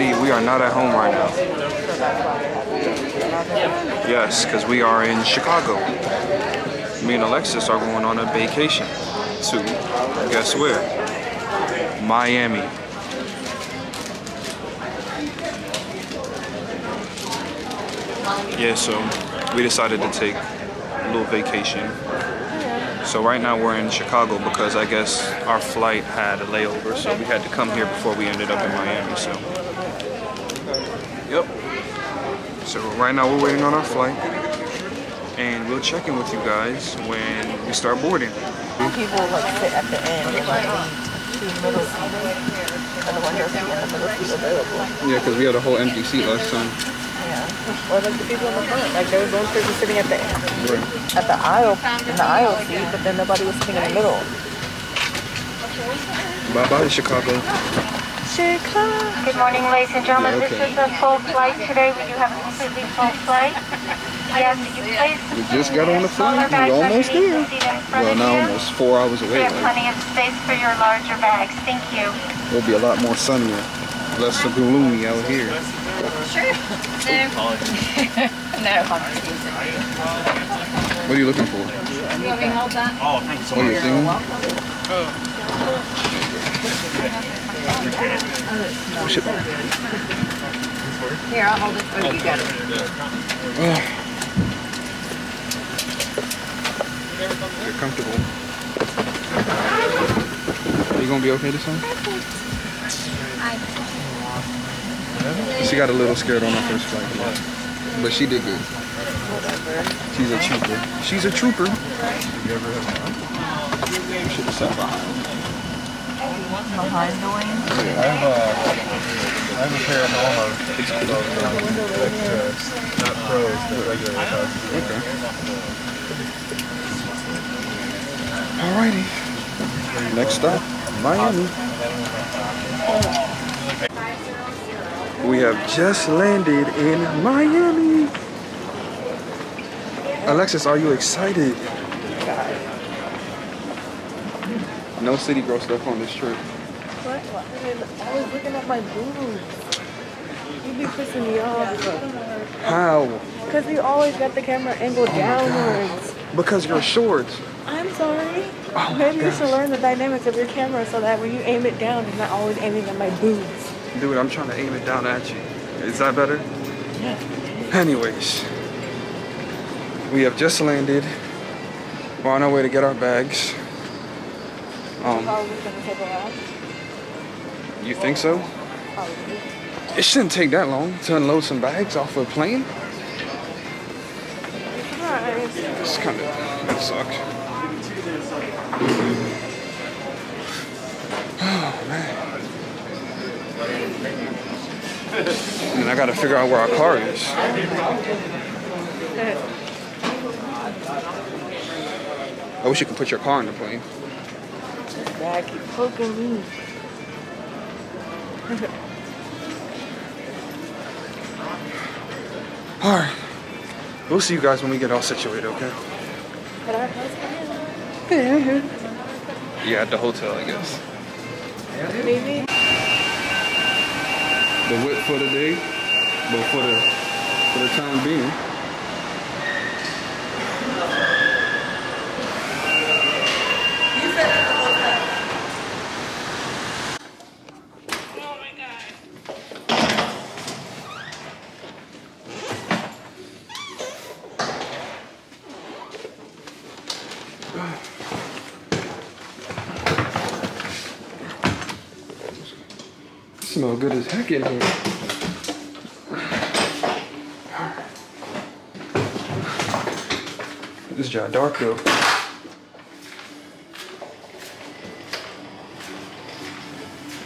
see, we are not at home right now. Yes, because we are in Chicago. Me and Alexis are going on a vacation to, guess where? Miami. Yeah, so we decided to take a little vacation. So right now we're in Chicago because I guess our flight had a layover, so we had to come here before we ended up in Miami. So, yep. So right now we're waiting on our flight, and we'll check in with you guys when we start boarding. People like sit at the end and like need two middle seats and the window seat and the middle seat available. Yeah, because we had a whole empty seat last time. Yeah. Or like the people in the front. Like there was one person sitting at the at the aisle in the aisle seat, but then nobody was sitting in the middle. Bye bye, Chicago. Chicago. Good morning, ladies and gentlemen. Yeah, okay. This is a full flight today. We do have a completely full flight. We ask that you place We just got on the smaller flight. bags We almost there. underneath the seat in front Well, now you. almost four hours away. We have Like, plenty of space for your larger bags. Thank you. it'll be a lot more sunnier, less gloomy out here. Sure. No. What are you looking for? You want me to hold that? Oh, you're singing? Oh, shit. Here, I'll hold it. Oh, you got it. You're comfortable. Are you gonna be okay this time? She got a little scared on her first flight, but she did good. She's a trooper. She's a trooper. You Should have sat behind. Behind the wings. I have a, I have a pair of Alma. Not pros, but regular cars. Okay. Alrighty. Next stop, Miami. We have just landed in Miami. Alexis, are you excited? No city girl stuff on this trip. What? I was looking at my boobs. You be pissing me off. How? Because you always got the camera angled oh downwards. Because you're short. I'm sorry. Oh Maybe you should learn the dynamics of your camera so that when you aim it down, it's not always aiming at my boobs. Dude, I'm trying to aim it down at you. Is that better? Yeah. Anyways, we have just landed. We're on our way to get our bags. Um, you think so? It shouldn't take that long to unload some bags off a plane. It's kind of sucks. Oh man. And I gotta figure out where our car is. I wish you could put your car in the plane. Dad keep poking me. All right. We'll see you guys when we get all situated, okay? But our husband. Yeah, at the hotel, I guess. Maybe. The whip for the day, but for the for the time being. Smell good as heck in here. This John dark though.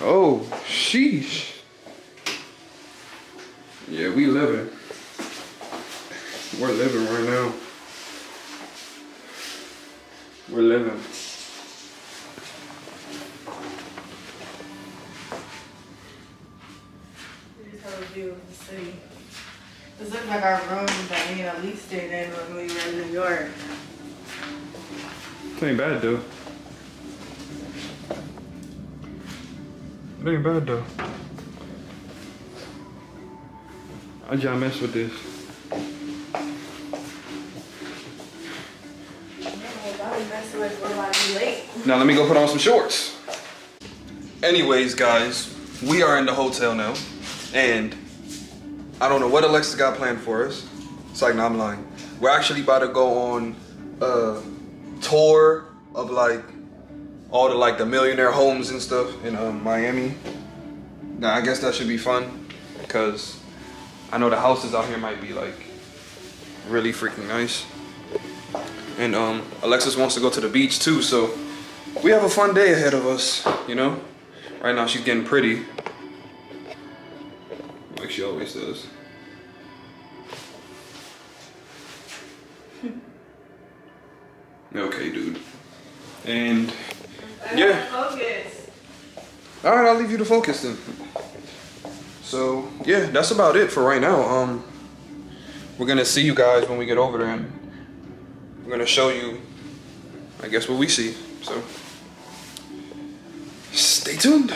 Oh, sheesh. Yeah, we living. We're living right now. We're living. Here's how we do with the city. This looks like our room that me and Elise stayed in when we were in New York. This ain't bad though. It ain't bad though. I just mess with this. Now let me go put on some shorts. Anyways, guys, we are in the hotel now, and I don't know what Alexa got planned for us. It's like, no, I'm lying. We're actually about to go on a tour of like all the like the millionaire homes and stuff in um, Miami. Now I guess that should be fun because I know the houses out here might be like really freaking nice. And um, Alexis wants to go to the beach too, so we have a fun day ahead of us, you know? Right now she's getting pretty. Like she always does. Okay, dude. And yeah. All right, I'll leave you to focus then. So yeah, that's about it for right now. Um, we're gonna see you guys when we get over there, and we're gonna show you, I guess, what we see. So stay tuned.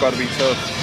About to be tough.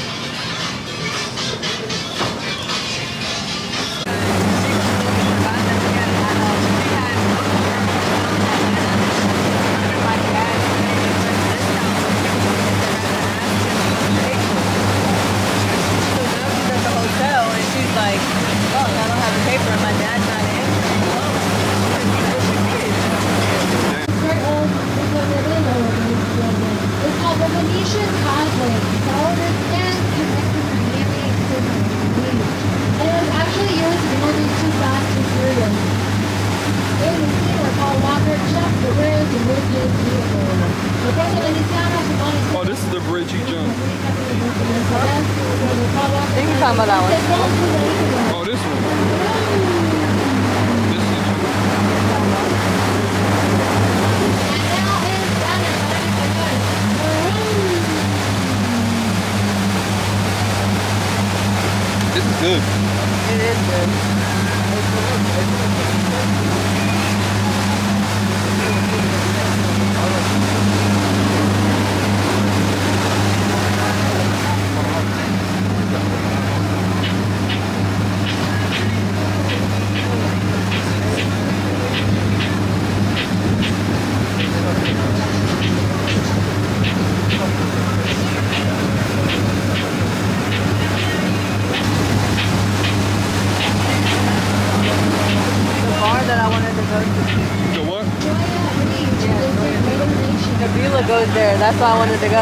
That's why I wanted to go.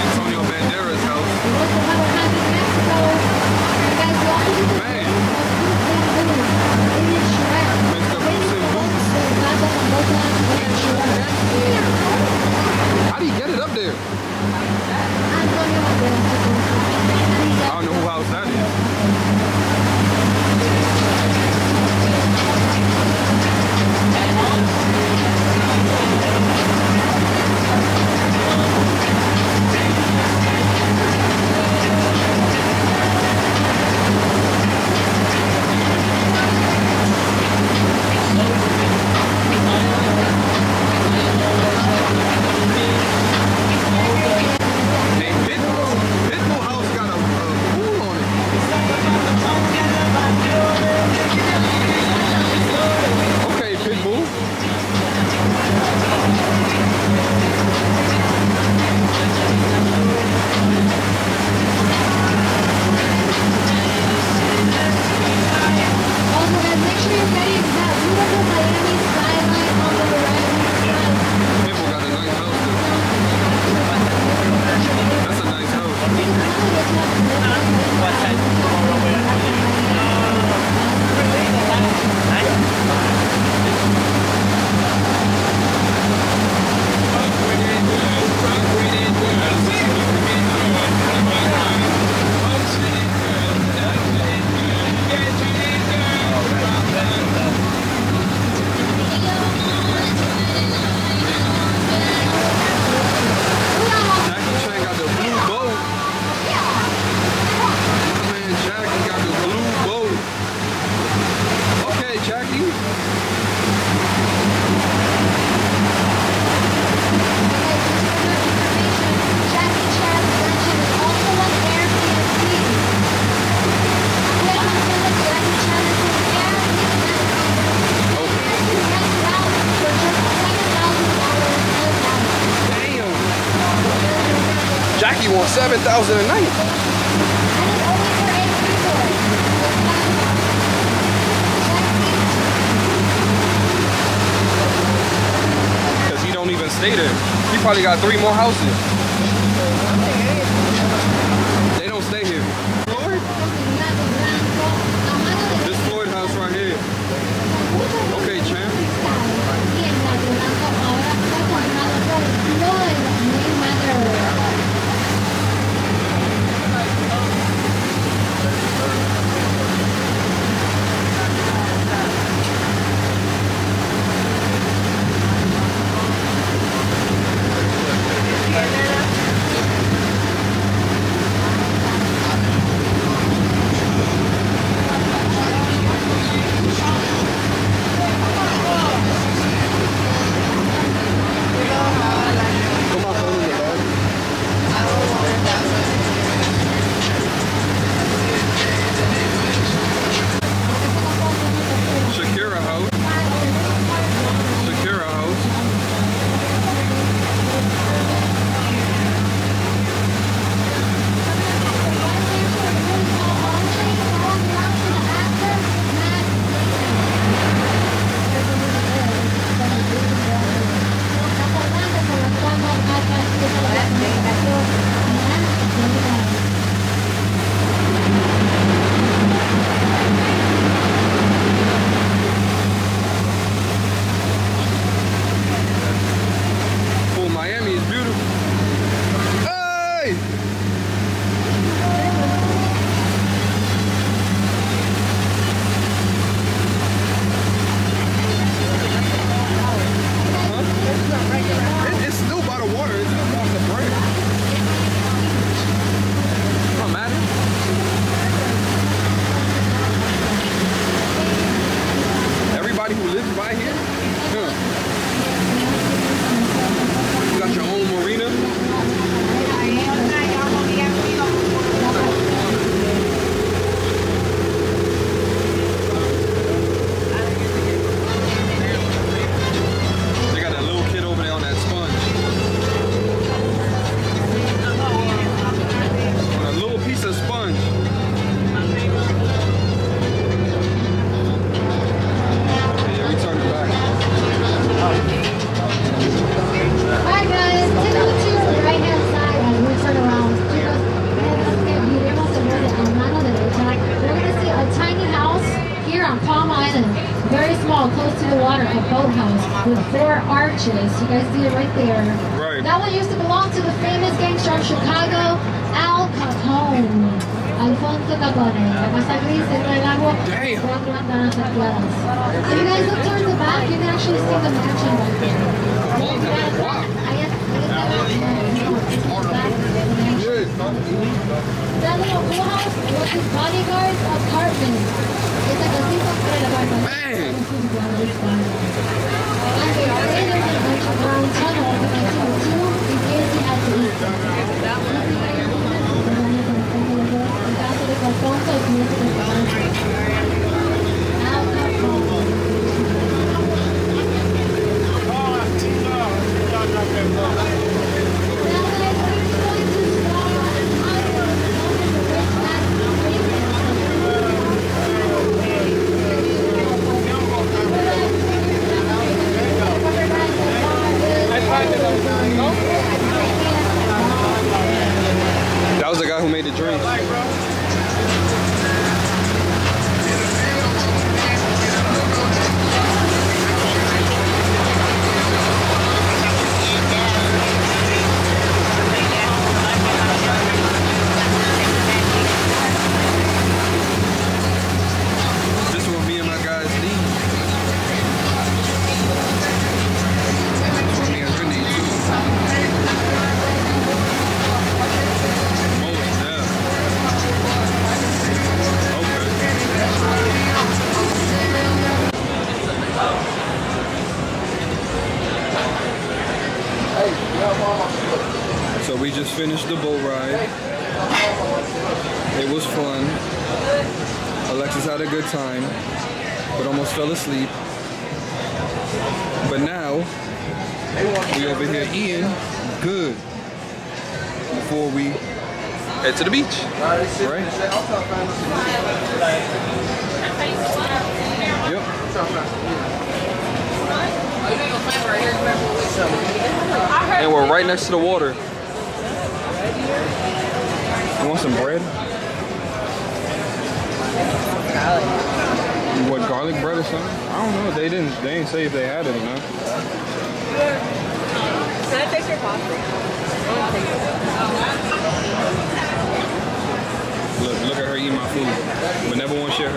Antonio Banderas' house. How do you get it up there? I don't know who house that 2009. Because he don't even stay there. He probably got three more houses. guys. Okay. Time, but almost fell asleep. But now, we over here eating good before we head to the beach. Right? Yep. And we're right next to the water. You want some bread? What garlic bread or something? I don't know. They didn't. They didn't say if they had it or not. Can I taste your pasta? Look, look at her eat my food, but never want to share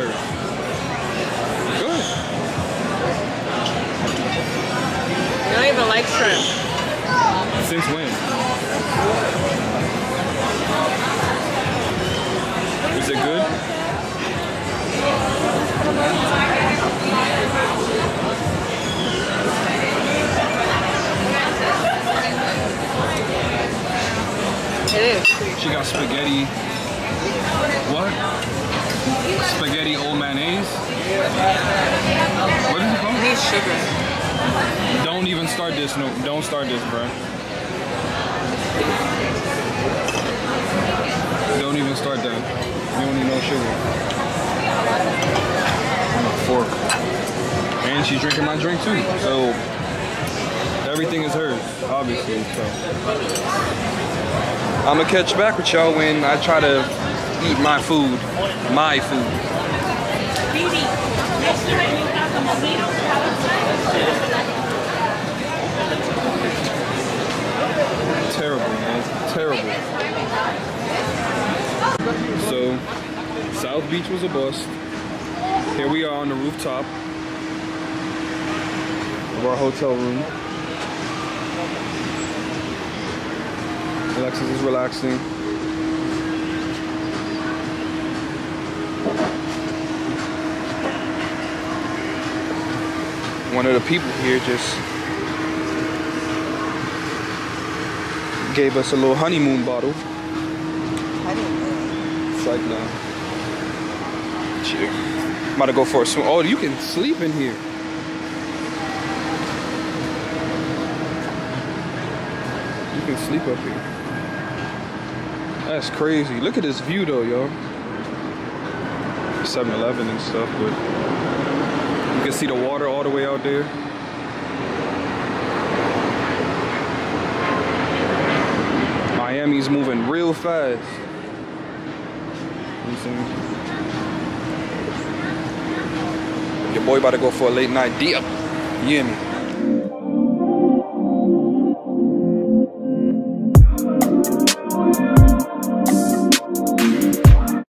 Start that. You don't need no sugar. On a fork. And she's drinking my drink too. So everything is hers, obviously. So I'm gonna catch back with y'all when I try to eat my food, my food. Terrible, man. Terrible. So, South Beach was a bust. Here we are on the rooftop of our hotel room. Alexis is relaxing. One of the people here just gave us a little honeymoon bottle. Like. I'm about to go for a swim. Oh, you can sleep in here. You can sleep up here. That's crazy. Look at this view though, yo. 7-Eleven and stuff, but you can see the water all the way out there. Miami's moving real fast. You? Your boy about to go for a late night dip. You hear me?